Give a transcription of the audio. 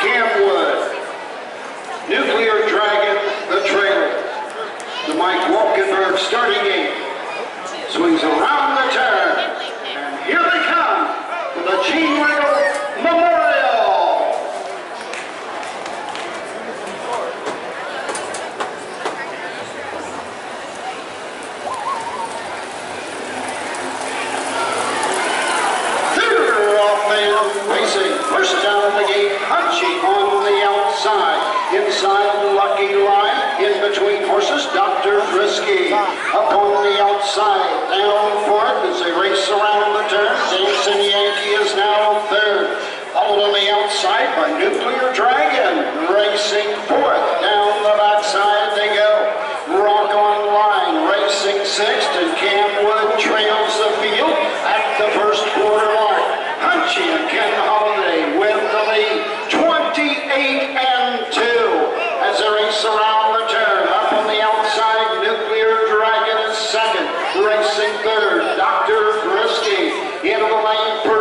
Camwood, Nuclear Dragon, the trailer. The Mike Walkenberg starting gate. Swings around the turn. And here they come for the Gene Reigle Memorial. Third off man racing. First down the gate, Hunchy on the outside. Inside the lucky line, in between horses, Dr. Frisky. Up on the outside, down fourth as they race around the turn. Dancing Yankee is now third. Followed on the outside by Nuclear Dragon, racing fourth. Down the backside they go. Rock on line, racing sixth, and Camwood trails the field at the first quarter mark. Hunchy and Ken Holiday with the lead, 28 and 2 as they race around the turn. Up on the outside, Nuclear Dragon